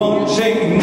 Unchain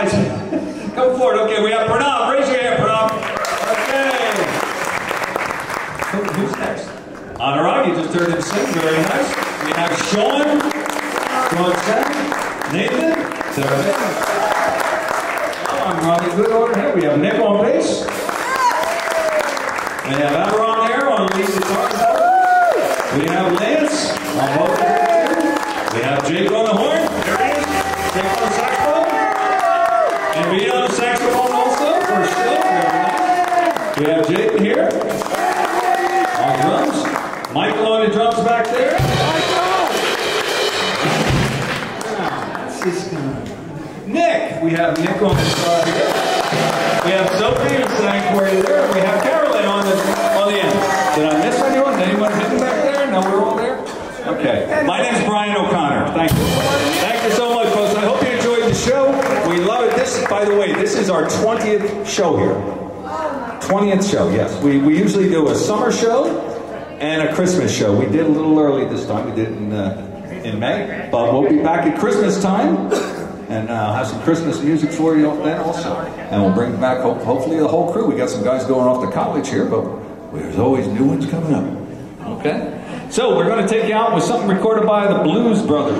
Guys, come forward. Okay, we have Pranav. Raise your hand, Pranav. Okay. Who, who's next? Anurag, just heard him sing. Very nice. We have Sean. Sean Sen. Nathan. Sarah. I'm running good order here. We have Nick on bass. We have Aaron here on lead guitar. We have Lance on vocals. We have Jake on the horn. There he is. Jake on the saxophone. And me on the saxophone also for still. Very nice. We have Jake here on drums. Michael on drums back there. Nick, we have Nick on the side here. We have Sophie and sang you there. We have Carolyn on the on the end. Did I miss anyone? Anyone hidden back there? No, we're all there. Okay. My name's Brian O'Connor. Thank you. Thank you so much, folks. I hope you enjoyed the show. We love it. This, by the way, this is our 20th show here. 20th show, yes. We, we usually do a summer show and a Christmas show. We did a little early this time. We did in, uh, in May. But we'll be back at Christmas time and uh, have some Christmas music for you then also. And we'll bring back, ho- hopefully, the whole crew. We got some guys going off to college here, but there's always new ones coming up. Okay? So we're going to take you out with something recorded by the Blues Brothers.